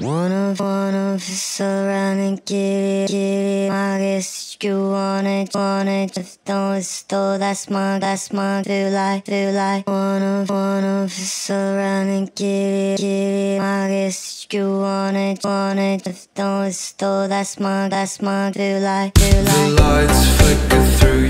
One of one of give it, give it. I guess you want it want it if don't stole that's my that's my feel like feel like one of one of give it, give it. I guess you want it want it if don't stole that's my that's my feel like feel like the lights flicker through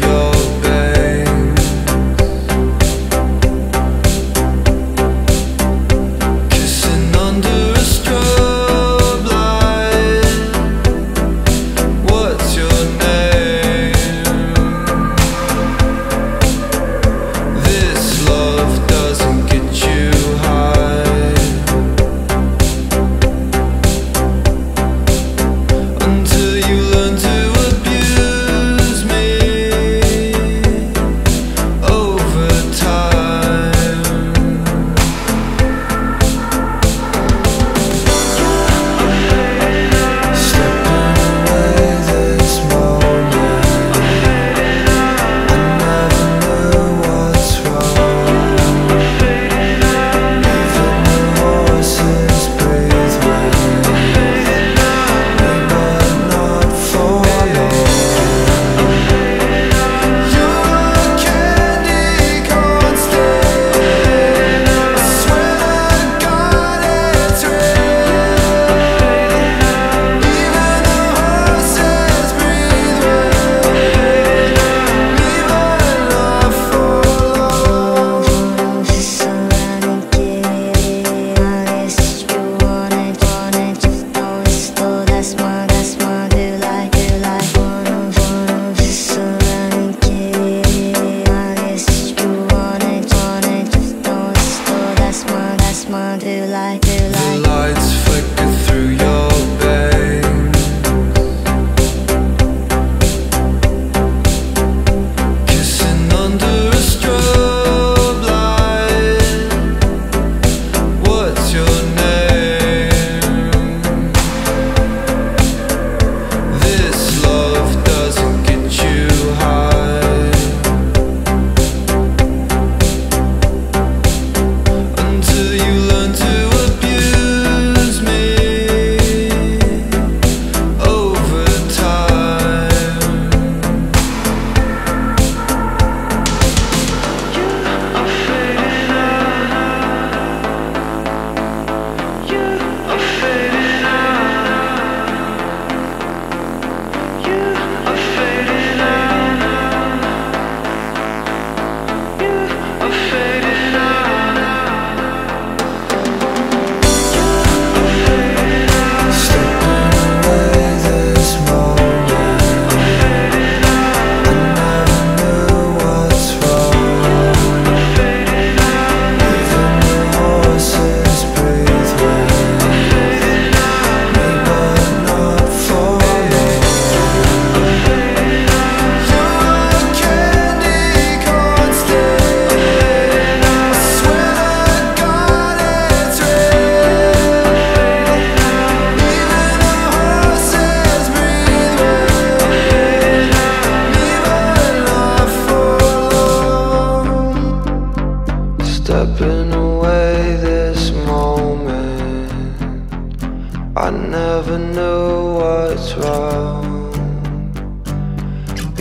I never knew what's wrong.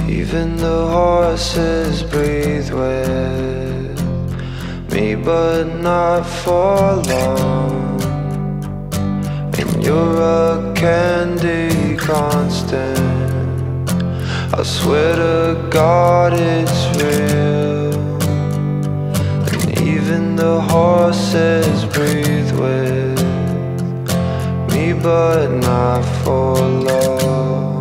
Even the horses breathe with me But not for long. And you're a candy constant. I swear to God it's but not for love.